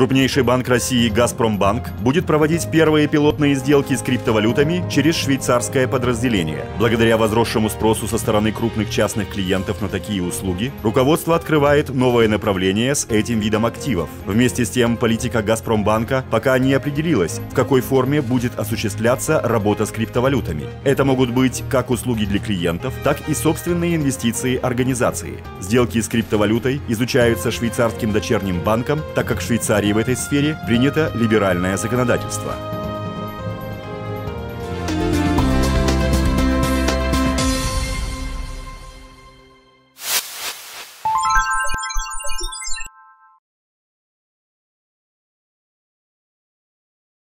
Крупнейший банк России «Газпромбанк» будет проводить первые пилотные сделки с криптовалютами через швейцарское подразделение. Благодаря возросшему спросу со стороны крупных частных клиентов на такие услуги, руководство открывает новое направление с этим видом активов. Вместе с тем, политика «Газпромбанка» пока не определилась, в какой форме будет осуществляться работа с криптовалютами. Это могут быть как услуги для клиентов, так и собственные инвестиции организации. Сделки с криптовалютой изучаются швейцарским дочерним банком, так как в Швейцарии в этой сфере принято либеральное законодательство.